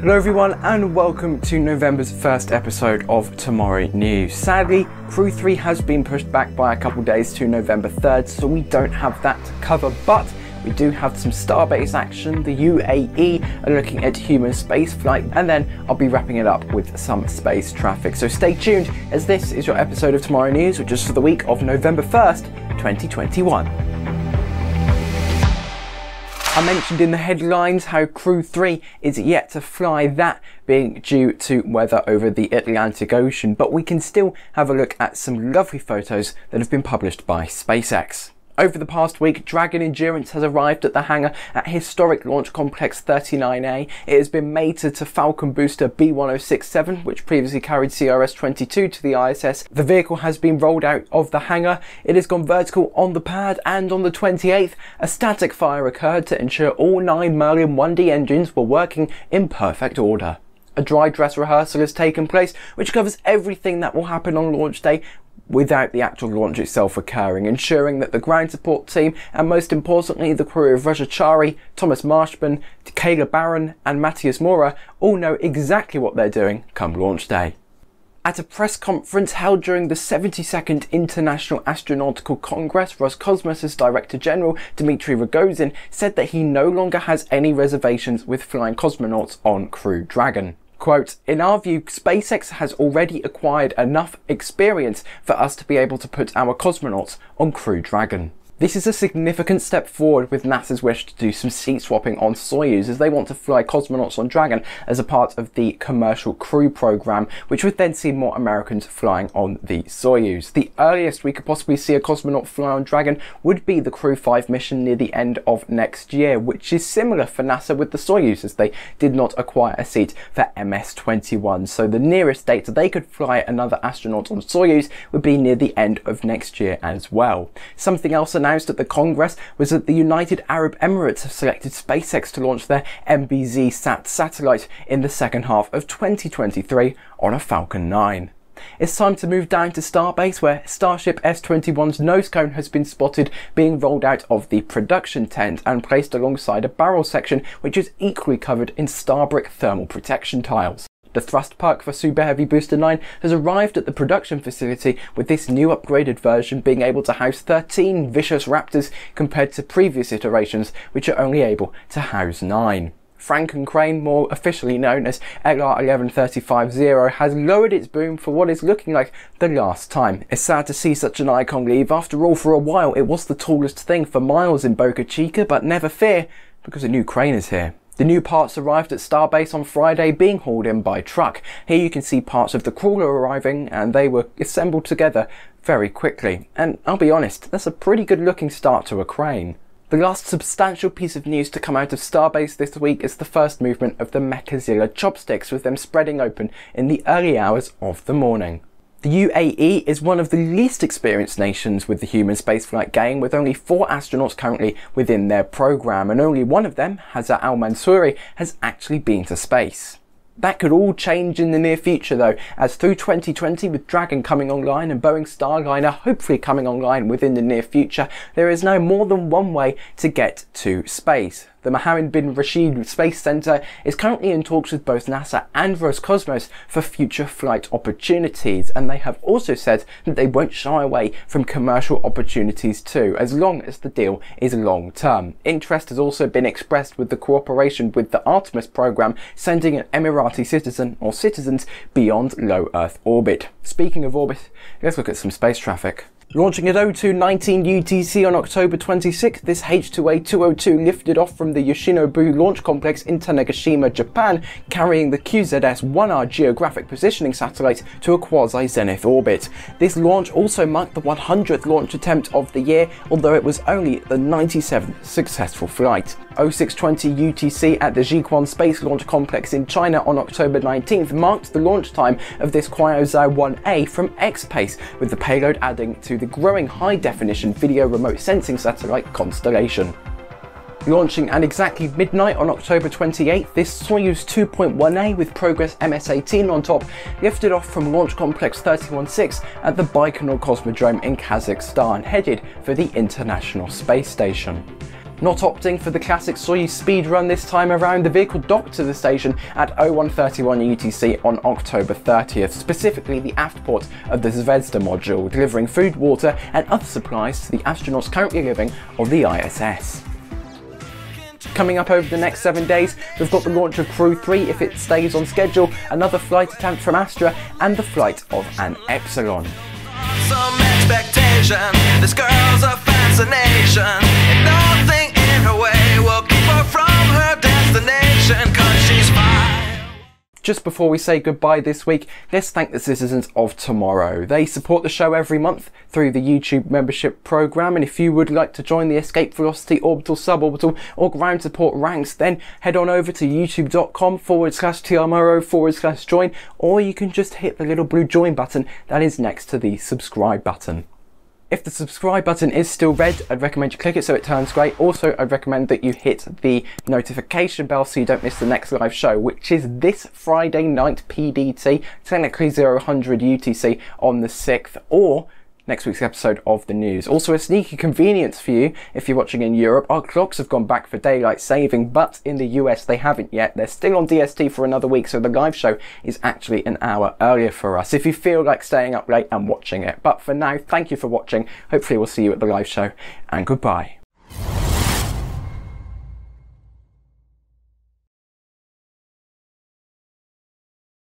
Hello everyone and welcome to November's first episode of Tomorrow News. Sadly, Crew 3 has been pushed back by a couple days to November 3rd, so we don't have that to cover, but we do have some Starbase action, the UAE are looking at human spaceflight, and then I'll be wrapping it up with some space traffic. So stay tuned as this is your episode of Tomorrow News, which is for the week of November 1st, 2021. I mentioned in the headlines how Crew 3 is yet to fly, that being due to weather over the Atlantic Ocean, but we can still have a look at some lovely photos that have been published by SpaceX. Over the past week, Dragon Endurance has arrived at the hangar at historic Launch Complex 39A. It has been mated to Falcon booster B1067, which previously carried CRS-22 to the ISS. The vehicle has been rolled out of the hangar. It has gone vertical on the pad, and on the 28th, a static fire occurred to ensure all nine Merlin 1D engines were working in perfect order. A dry dress rehearsal has taken place, which covers everything that will happen on launch day, without the actual launch itself occurring, ensuring that the ground support team and most importantly the crew of Raja Chari, Thomas Marshburn, Kayla Barron and Matthias Maurer all know exactly what they're doing come launch day. At a press conference held during the 72nd International Astronautical Congress, Roscosmos' Director General Dmitry Rogozin said that he no longer has any reservations with flying cosmonauts on Crew Dragon. Quote, in our view, SpaceX has already acquired enough experience for us to be able to put our cosmonauts on Crew Dragon. This is a significant step forward with NASA's wish to do some seat swapping on Soyuz as they want to fly cosmonauts on Dragon as a part of the commercial crew program, which would then see more Americans flying on the Soyuz. The earliest we could possibly see a cosmonaut fly on Dragon would be the Crew 5 mission near the end of next year, which is similar for NASA with the Soyuz as they did not acquire a seat for MS-21. So the nearest date they could fly another astronaut on Soyuz would be near the end of next year as well. Something else announced at the Congress was that the United Arab Emirates have selected SpaceX to launch their MBZ SAT satellite in the second half of 2023 on a Falcon 9. It's time to move down to Starbase where Starship S21's nose cone has been spotted being rolled out of the production tent and placed alongside a barrel section which is equally covered in Starbrick thermal protection tiles. The thrust puck for Super Heavy Booster 9 has arrived at the production facility with this new upgraded version being able to house 13 Vicious Raptors compared to previous iterations which are only able to house 9. Franken Crane, more officially known as LR11350, has lowered its boom for what is looking like the last time. It's sad to see such an icon leave. After all, for a while, it was the tallest thing for miles in Boca Chica, but never fear, because a new crane is here. The new parts arrived at Starbase on Friday being hauled in by truck. Here you can see parts of the crawler arriving and they were assembled together very quickly. And I'll be honest, that's a pretty good looking start to a crane. The last substantial piece of news to come out of Starbase this week is the first movement of the Mechazilla chopsticks with them spreading open in the early hours of the morning. The UAE is one of the least experienced nations with the human spaceflight game, with only four astronauts currently within their program, and only one of them, Hazza Al Mansouri, has actually been to space. That could all change in the near future though, as through 2020 with Dragon coming online and Boeing Starliner hopefully coming online within the near future, there is now more than one way to get to space. The Mohammed bin Rashid Space Center is currently in talks with both NASA and Roscosmos for future flight opportunities, and they have also said that they won't shy away from commercial opportunities too, as long as the deal is long term. Interest has also been expressed with the cooperation with the Artemis program, sending an Emirati citizen or citizens beyond low Earth orbit. Speaking of orbit, let's look at some space traffic. Launching at 0219 UTC on October 26, this H2A202 lifted off from the Yoshinobu Launch Complex in Tanegashima, Japan, carrying the QZS-1R geographic positioning satellite to a quasi-zenith orbit. This launch also marked the 100th launch attempt of the year, although it was only the 97th successful flight. 0620 UTC at the Jiuquan Space Launch Complex in China on October 19th marked the launch time of this Kuaizhou 1A from ExPace, with the payload adding to the growing high-definition video remote sensing satellite constellation. Launching at exactly midnight on October 28th, this Soyuz 2.1A with Progress MS-18 on top lifted off from Launch Complex 316 at the Baikonur Cosmodrome in Kazakhstan, headed for the International Space Station. Not opting for the classic Soyuz speed run this time around, the vehicle docked to the station at 0131 UTC on October 30th, specifically the aft port of the Zvezda module, delivering food, water and other supplies to the astronauts currently living on the ISS. Coming up over the next seven days, we've got the launch of Crew 3 if it stays on schedule, another flight attempt from Astra, and the flight of an Epsilon. Fascination, and nothing in her way will keep her from her destination, cause she's just before we say goodbye this week, let's thank the citizens of tomorrow. They support the show every month through the YouTube membership program. And if you would like to join the Escape Velocity Orbital, Suborbital, or Ground Support ranks, then head on over to youtube.com forward slash tomorrow forward slash join, or you can just hit the little blue join button that is next to the subscribe button. If the subscribe button is still red, I'd recommend you click it so it turns grey. Also, I'd recommend that you hit the notification bell so you don't miss the next live show, which is this Friday night PDT, technically 0000 UTC on the 6th, or next week's episode of the news. Also a sneaky convenience for you if you're watching in Europe. Our clocks have gone back for daylight saving, but in the US they haven't yet. They're still on DST for another week, so the live show is actually an hour earlier for us if you feel like staying up late and watching it. But for now, thank you for watching. Hopefully we'll see you at the live show and goodbye.